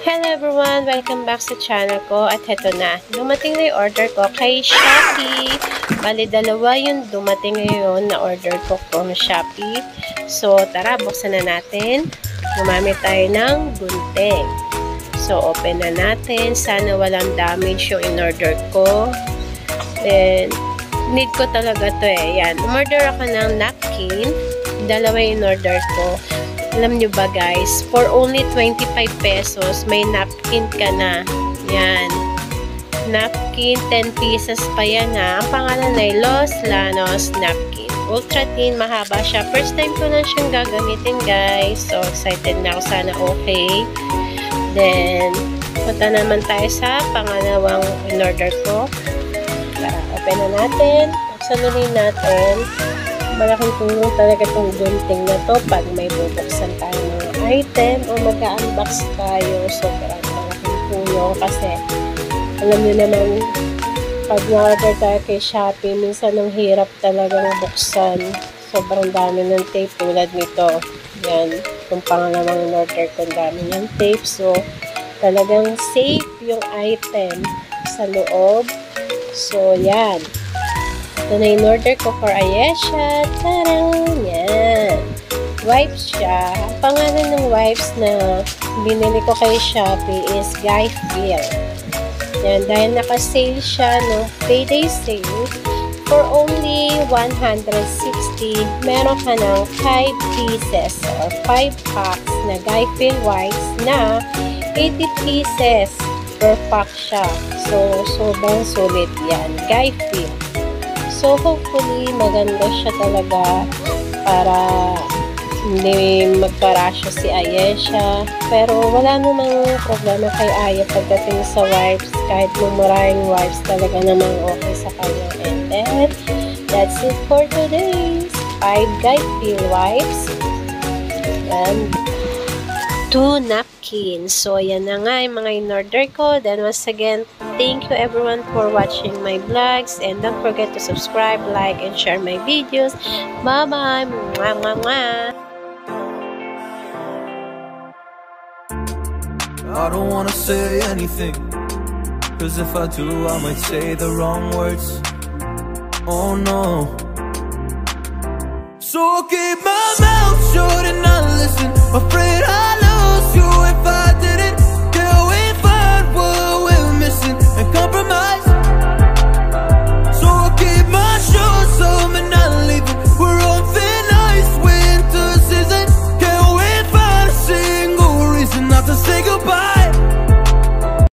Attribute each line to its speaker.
Speaker 1: Hello everyone! Welcome back sa channel ko at heto na. Dumating na yung order ko kay Shopee. Bali, dalawa yung dumating ngayon na order ko from Shopee. So, tara, buksan na natin. Gumamit tayo ng gunting. So, open na natin. Sana walang damage yung in-order ko. Then, need ko talaga to eh. Yan. Umorder ako ng napkin. Dalawa yung in-order ko. Alam nyo ba guys, for only 25 pesos, may napkin ka na. Yan. Napkin, 10 pieces pa yan ha. Ang pangalan ay Los Lanos Napkin. Ultra thin, mahaba siya. First time ko lang siyang gagamitin guys. So, excited na ako. Sana okay. Then, punta naman tayo sa pangalawang in-order ko. Tara, open na natin. Ulit natin malaking tulong talaga itong gunting na to pag may bubuksan tayo mga item o mag-unbox tayo. Sobrang malaking tulong kasi alam niyo naman pag na-order tayo kay Shopee, minsan ang hirap talagang buksan. Sobrang dami ng tape tulad nito. Yan, itong pangalawang in-order ko, dami ng tape. So, talagang safe yung item sa loob. So, yan. Ito na in-order ko for Ayesha. Tarang! Yan. Wipes siya. Ang pangalan ng wipes na binili ko kay Shopee is Guy Feel. Yan. Dahil naka-sale siya, no? Payday sale. For only 160, meron ka ng 5 pieces or 5 packs na Guy Feel wipes na 80 pieces per pack siya. So, sobrang sulit yan. Guy Feel. So, hopefully, maganda siya talaga para hindi magparasyo si Ayesha. Pero wala namang problema kay Aya pagdating sa wipes. Kahit mumurahing wipes, talaga namang okay sa kanya. And then, that's it for today's 5 guide peel wipes. And two napkins. So, yan na nga yung mga in-order ko. Then, once again, thank you everyone for watching my vlogs. And don't forget to subscribe, like, and share my videos. Bye-bye! Mwah, mwah, mwah!
Speaker 2: I don't wanna say anything Cause if I do I might say the wrong words Oh no So keep my mouth shut and not listen Afraid I'd